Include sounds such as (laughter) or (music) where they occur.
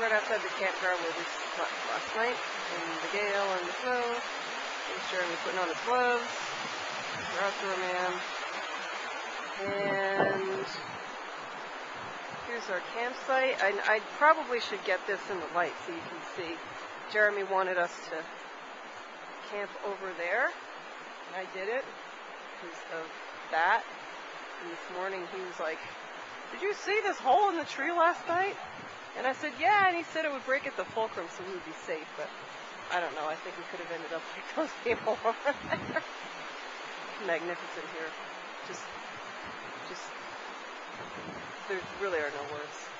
right outside the campground where we last night in the gale and the snow. We're putting on his gloves. We're man. And here's our campsite. I, I probably should get this in the light so you can see. Jeremy wanted us to camp over there, and I did it because of that. And this morning he was like, Did you see this hole in the tree last night? And I said, Yeah, and he said it would break at the fulcrum so we would be safe, but I don't know. I think we could have ended up like those people over (laughs) there. Magnificent here. Just, just, there really are no words.